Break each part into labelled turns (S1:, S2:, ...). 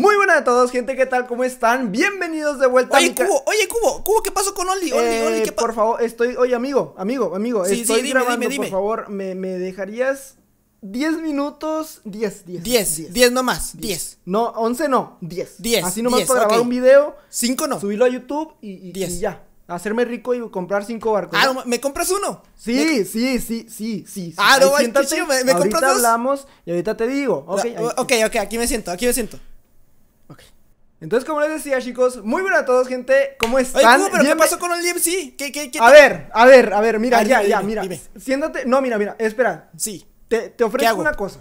S1: Muy buenas a todos, gente, ¿qué tal? ¿Cómo están? Bienvenidos de vuelta
S2: Oye,
S1: a mi
S2: Cubo, oye, Cubo, Cubo, ¿qué pasó con Only? Only,
S1: Eh,
S2: Only, ¿qué pasó?
S1: Por favor, estoy... Oye, amigo, amigo, amigo,
S2: Sí, sí,
S1: estoy
S2: dime,
S1: grabando,
S2: dime, dime.
S1: por favor, ¿me, me dejarías 10 minutos? 10, 10.
S2: 10, 10 nomás, 10.
S1: No, 11 no, 10.
S2: 10,
S1: Así nomás
S2: 10,
S1: para grabar
S2: ok.
S1: un video,
S2: 5 no.
S1: subirlo a YouTube y, y- y
S2: 10.
S1: ya. Hacerme rico y comprar 5 barcos.
S2: Ah, ¿me compras uno?
S1: Sí, sí, sí, sí, sí. sí.
S2: Ah, no,
S1: siéntate,
S2: chido, ¿me- me
S1: ahorita
S2: compras dos?
S1: hablamos y ahorita te digo. Ok,
S2: Ah, ok, ok, aquí me siento, aquí me siento.
S1: Ok. Entonces, como les decía, chicos, muy buenas a todos, gente. ¿Cómo están?
S2: Cubo, pero ¿qué pasó con Only MC? ¿Qué, qué, qué?
S1: A ver, a ver, a ver, mira,
S2: A ver,
S1: ya,
S2: dime,
S1: ya,
S2: dime,
S1: mira.
S2: dime.
S1: Siéntate. No, mira, mira, espera.
S2: Sí.
S1: Te, te
S2: ¿Qué
S1: ofrezco una cosa.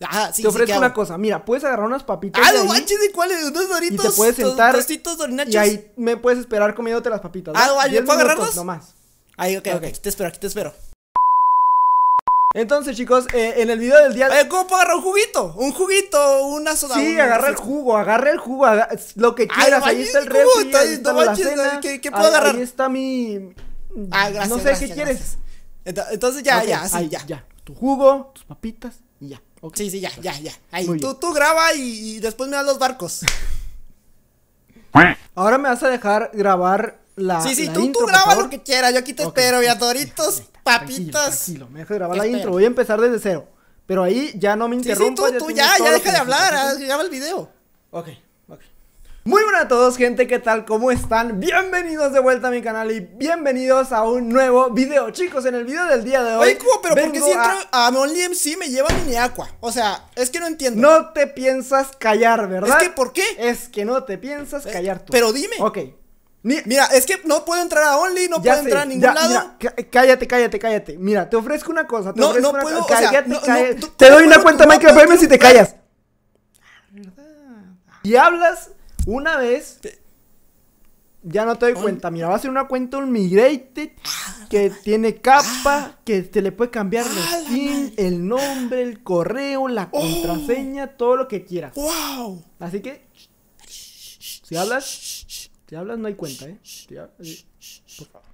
S2: Ajá, sí,
S1: te ofrezco
S2: ¿qué
S1: una
S2: hago?
S1: cosa. Mira, puedes agarrar unas papitas.
S2: Ah, no
S1: ahí
S2: manches, ¿de cuáles? ¿Unos
S1: y
S2: doritos?
S1: te puedes sentar.
S2: Dorinachos.
S1: Y ahí me puedes esperar comiéndote las papitas.
S2: Ah,
S1: Diez
S2: ¿puedo agarrarlos?
S1: nomás.
S2: Ahí, ok, ok,
S1: Ok.
S2: aquí te espero, aquí te espero.
S1: Entonces, chicos, eh, en el video del día.
S2: Oye, ¿cómo puedo agarrar un juguito? Un juguito, una soda.
S1: Sí, agarra el jugo, agarra el jugo, lo que quieras. ahí está el refri,
S2: Está-
S1: ahí
S2: no
S1: está la
S2: manches,
S1: cena.
S2: ¿qué- qué puedo
S1: ahí-
S2: agarrar?
S1: Ahí está mi.
S2: Ah, gracias.
S1: No sé
S2: gracias,
S1: qué quieres.
S2: gracias. Entonces ya, ya, sí,
S1: ahí,
S2: ya.
S1: ya. Tu jugo, tus papitas y ya.
S2: Sí, sí, ya, ya, ya. Ahí,
S1: Muy
S2: tú,
S1: bien.
S2: tú graba y, y después me das los barcos.
S1: Ahora me vas a dejar grabar la.
S2: sí, sí,
S1: la
S2: tú,
S1: intro,
S2: tú graba lo que quieras. Yo aquí te
S1: Ok,
S2: espero, ya doritos,
S1: ok, Tranquilo,
S2: papitas.
S1: tranquilo, me dejas grabar la
S2: espero.
S1: intro. Voy a empezar desde cero. Pero ahí ya no me
S2: Sí, sí,
S1: interrumpas.
S2: tú, tú ya, ya deja de hablar, ah, graba el video.
S1: Ok, ok. Muy buenas a todos, gente, ¿qué tal? ¿Cómo están? Bienvenidos de vuelta a mi canal y bienvenidos a un nuevo video. Chicos, en el video del día de hoy.
S2: Oye, Cubo, pero ¿por qué
S1: vengo
S2: si
S1: a-
S2: entro a Only MC me lleva mini aqua? O sea, es que no entiendo.
S1: No te piensas callar, ¿verdad?
S2: Es que, ¿por qué?
S1: Es que no te piensas
S2: Eh,
S1: callar tú.
S2: pero dime.
S1: Ok.
S2: Mira, es que no puedo entrar a Only, no
S1: ya
S2: puedo
S1: sé,
S2: entrar a ningún
S1: ya,
S2: lado.
S1: mira, cállate, cállate, cállate. Mira, te ofrezco una cosa. Te
S2: No,
S1: ofrezco
S2: no
S1: una
S2: puedo,
S1: cosa.
S2: o sea,
S1: Cállate,
S2: no, no,
S1: cállate. te
S2: ¿cómo
S1: doy una cuenta Minecraft si te callas. Y hablas una vez. Ya no te doy cuenta. Mira, va a ser una cuenta Unmigrated que tiene capa, que te le puede cambiar
S2: Ah,
S1: skin,
S2: madre.
S1: el nombre, el correo, la
S2: Oh.
S1: contraseña, todo lo que quieras.
S2: ¡Wow!
S1: Así que, si hablas, si hablas no hay cuenta, ¿eh? Eh, por favor.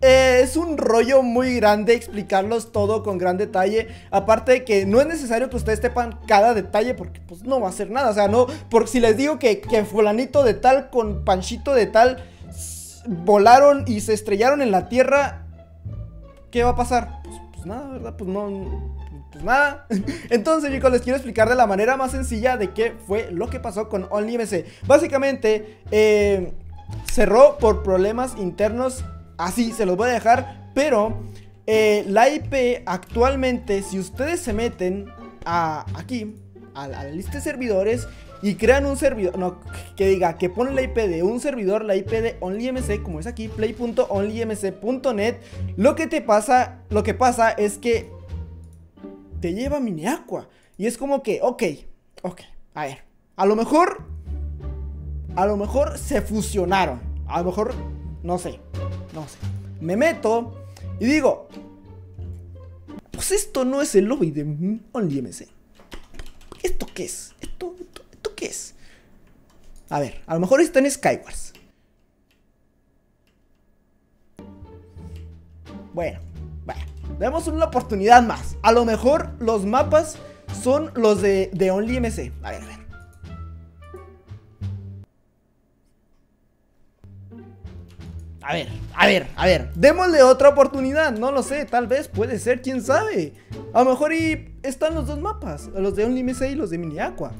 S1: Eh, es un rollo muy grande explicarlos todo con gran detalle. Aparte de que no es necesario que ustedes sepan cada detalle porque pues no va a hacer nada. O sea, no, porque si les digo que, que fulanito de tal con panchito de tal volaron y se estrellaron en la tierra, ¿qué va a pasar? Pues, pues nada, ¿verdad? Pues no... Pues nada. Entonces, chicos, les quiero explicar de la manera más sencilla de qué fue lo que pasó con OnlyMC. Básicamente, eh, cerró por problemas internos. Así se los voy a dejar. Pero eh, la IP actualmente, si ustedes se meten a aquí, a, la- lista de servidores. Y crean un servidor, no, que diga, que ponen la IP de un servidor, la IP de OnlyMC, como es aquí, play.onlymc.net. Lo que te pasa, lo que pasa es que te lleva Miniaqua. Y es como que, ok, ok, a ver, a lo mejor, a lo mejor se fusionaron. A lo mejor, no sé, no sé. Me meto y digo, pues esto no es el lobby de OnlyMC. ¿Esto qué es? ¿Esto, esto, esto qué es? A ver, a lo mejor está en Skywars. Bueno, demos una oportunidad más. A lo mejor los mapas son los de, de OnlyMC. A ver, a ver. A ver, a ver, a ver. Démosle otra oportunidad. No lo sé, tal vez puede ser, quién sabe. A lo mejor y están los dos mapas: los de OnlyMC y los de Miniaqua.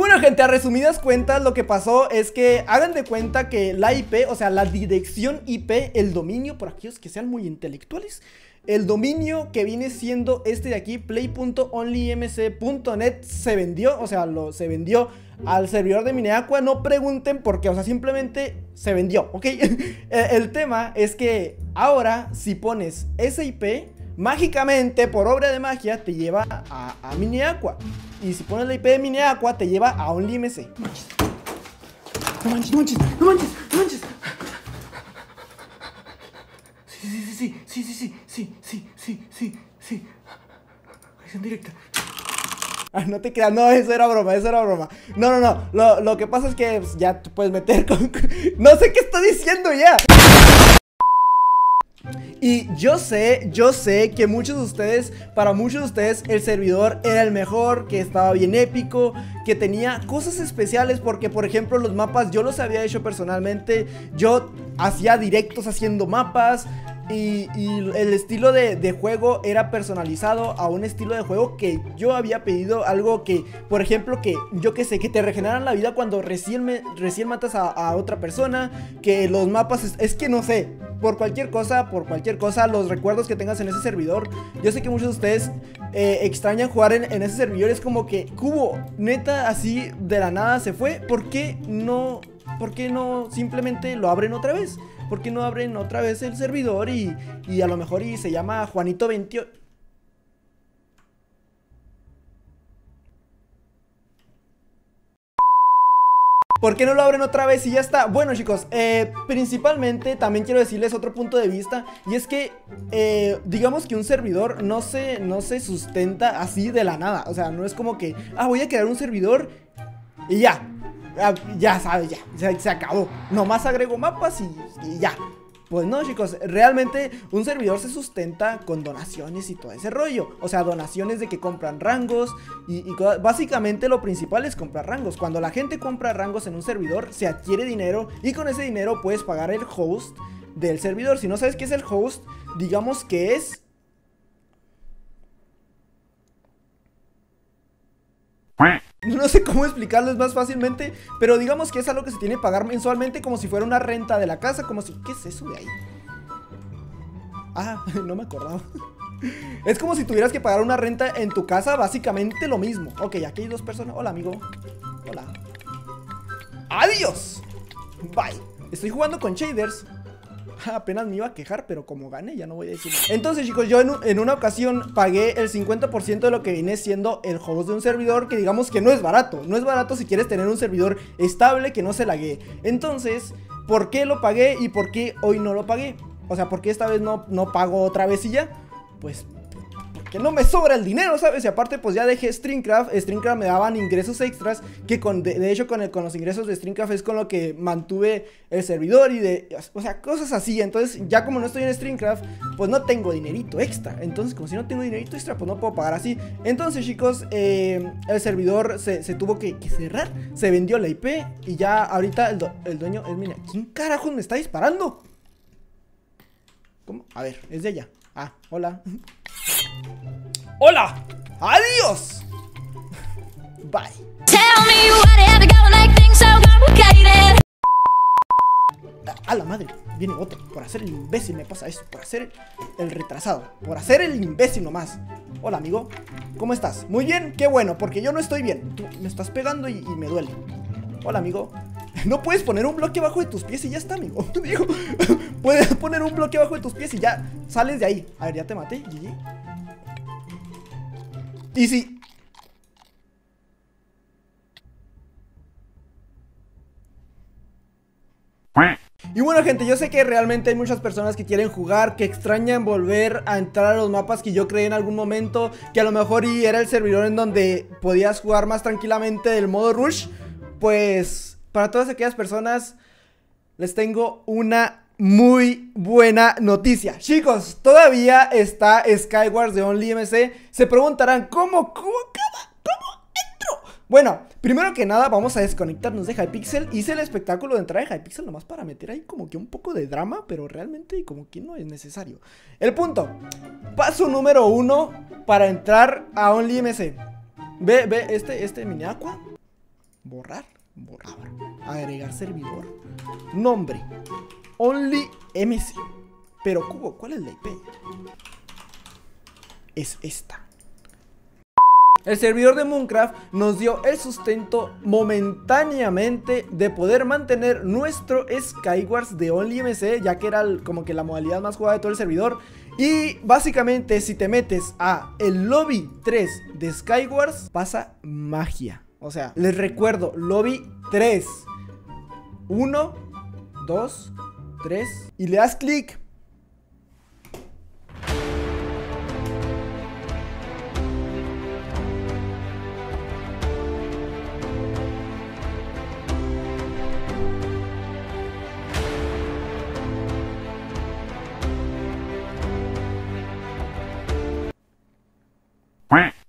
S1: Bueno gente, a resumidas cuentas lo que pasó es que hagan de cuenta que la IP, o sea la dirección IP, el dominio, por aquellos que sean muy intelectuales, el dominio que viene siendo este de aquí, play.onlymc.net, se vendió, o sea, lo, se vendió al servidor de Mineaqua, no pregunten por qué, o sea, simplemente se vendió, ¿ok? el, el tema es que ahora si pones esa IP, mágicamente, por obra de magia, te lleva a, a Miniaqua. Y si pones la IP de Miniaqua, te lleva a OnlyMC. No manches, no manches, no manches, no manches. Sí, sí, sí, sí, sí, sí, sí, sí, sí, sí. Acción directa. Ah, no te creas, no, eso era broma, eso era broma. No, no, no, lo, lo que pasa es que pues, ya tú puedes meter con... No sé qué está diciendo ya. Y yo sé, yo sé que muchos de ustedes, para muchos de ustedes, el servidor era el mejor, que estaba bien épico, que tenía cosas especiales, porque por ejemplo los mapas yo los había hecho personalmente, yo hacía directos haciendo mapas, y, el estilo de, juego era personalizado a un estilo de juego que yo había pedido algo que, por ejemplo, que yo que sé, que te regeneran la vida cuando recién, recién matas a, otra persona, que los mapas, es, que no sé, por cualquier cosa, por cualquier cosa, los recuerdos que tengas en ese servidor, yo sé que muchos de ustedes eh, extrañan jugar en, en ese servidor, es como que, Cubo, neta, así de la nada se fue, ¿por qué no, por qué no simplemente lo abren otra vez? ¿Por qué no abren otra vez el servidor y, a lo mejor y se llama Juanito 28? ¿Por qué no lo abren otra vez y ya está? Bueno chicos, eh, principalmente también quiero decirles otro punto de vista Y es que, eh, digamos que un servidor no se, no se sustenta así de la nada O sea, no es como que, ah, voy a crear un servidor y ya ya sabes, ya, se, acabó. Nomás agrego mapas y, ya. Pues no, chicos, realmente un servidor se sustenta con donaciones y todo ese rollo. O sea, donaciones de que compran rangos y, básicamente lo principal es comprar rangos. Cuando la gente compra rangos en un servidor, se adquiere dinero y con ese dinero puedes pagar el host del servidor. Si no sabes qué es el host, digamos que es No sé cómo explicarles más fácilmente, pero digamos que es algo que se tiene que pagar mensualmente como si fuera una renta de la casa, como si... ¿Qué es eso de ahí? Ah, no me acordaba. Es como si tuvieras que pagar una renta en tu casa, básicamente lo mismo. Ok, aquí hay dos personas. Hola, amigo. Hola. ¡Adiós! Bye. Estoy jugando con shaders. apenas me iba a quejar, pero como gane ya no voy a decir nada. Entonces chicos, yo en, una ocasión pagué el 50% de lo que viene siendo el host de un servidor que digamos que no es barato. No es barato si quieres tener un servidor estable que no se lague. Entonces, ¿por qué lo pagué y por qué hoy no lo pagué? O sea, ¿por qué esta vez no, no pago otra vez y ya? Pues que no me sobra el dinero, ¿sabes? Y aparte, pues ya dejé Stringcraft. Stringcraft me daban ingresos extras. Que con, de, hecho, con, el, con los ingresos de Stringcraft es con lo que mantuve el servidor y de. O sea, cosas así. Entonces, ya como no estoy en Stringcraft, pues no tengo dinerito extra. Entonces, como si no tengo dinerito extra, pues no puedo pagar así. Entonces, chicos, eh, el servidor se, tuvo que, cerrar. Se vendió la IP. Y ya ahorita el, el dueño es. Mira, ¿quién carajos me está disparando? ¿Cómo? A ver, es de allá. Ah, hola. ¡Hola! ¡Adiós! Bye. A la madre, viene otro. Por hacer el imbécil me pasa eso. Por hacer el retrasado. Por hacer el imbécil nomás. Hola, amigo. ¿Cómo estás? Muy bien, qué bueno, porque yo no estoy bien. Tú me estás pegando y, me duele. Hola, amigo. No puedes poner un bloque abajo de tus pies y ya está, amigo. Digo, puedes poner un bloque abajo de tus pies y ya sales de ahí. A ver, ya te maté, GG. Y si... Y bueno gente, yo sé que realmente hay muchas personas que quieren jugar, que extrañan volver a entrar a los mapas que yo creé en algún momento, que a lo mejor y era el servidor en donde podías jugar más tranquilamente del modo Rush. Pues para todas aquellas personas les tengo una muy buena noticia. Chicos, todavía está Skywars de Only MC. Se preguntarán, ¿cómo? ¿Cómo? ¿Cómo entro? Bueno, primero que nada vamos a desconectarnos de Hypixel. Hice el espectáculo de entrar a Hypixel nomás para meter ahí como que un poco de drama, pero realmente como que no es necesario. El punto. Paso número uno para entrar a Only MC. Ve, ve, este, este mini aqua. Borrar, borrar. Agregar servidor. Nombre. Only MC. Pero Cubo, ¿cuál es la IP? Es esta. El servidor de Mooncraft nos dio el sustento momentáneamente de poder mantener nuestro Skywars de OnlyMC, ya que era como que la modalidad más jugada de todo el servidor. Y básicamente si te metes a el lobby 3 de Skywars, pasa magia. O sea, les recuerdo, lobby 3. 1, 2, 3 y le das clic.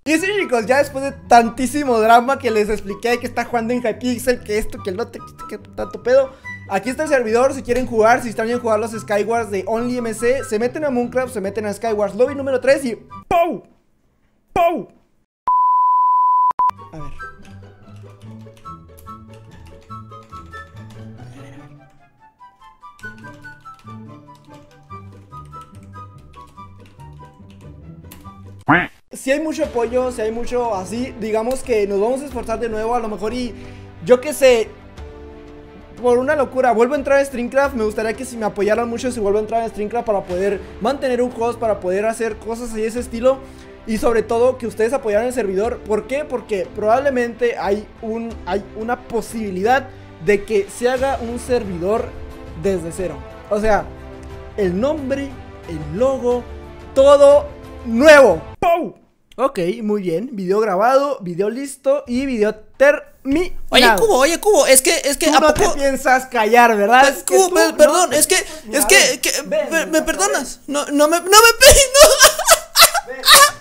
S1: Y sí chicos, ya después de tantísimo drama que les expliqué que está jugando en Hypixel, que esto, que el otro, este, tanto pedo Aquí está el servidor, si quieren jugar, si están bien jugar los Skywars de OnlyMC, se meten a Mooncraft, se meten a Skywars Lobby número 3 y ¡POW! ¡POW! A ver. Si hay mucho apoyo, si hay mucho así, digamos que nos vamos a esforzar de nuevo a lo mejor y yo que sé, por una locura, vuelvo a entrar en Streamcraft, me gustaría que si me apoyaran mucho si vuelvo a entrar en Streamcraft para poder mantener un host, para poder hacer cosas de ese estilo. Y sobre todo que ustedes apoyaran el servidor. ¿Por qué? Porque probablemente hay, un, hay una posibilidad de que se haga un servidor desde cero. O sea, el nombre, el logo, todo nuevo. ¡Pum! Ok, muy bien. Video grabado, video listo y video
S2: Oye, Cubo, oye, Cubo, es que, es que,
S1: Tú no te piensas callar, ¿verdad?
S2: Es Cubo,
S1: tú
S2: perdón,
S1: no-
S2: es que, es que, que-
S1: ven,
S2: me, perdonas. No, no me, no me no.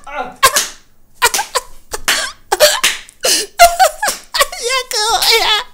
S1: Ah.
S2: Ya acabó, ya.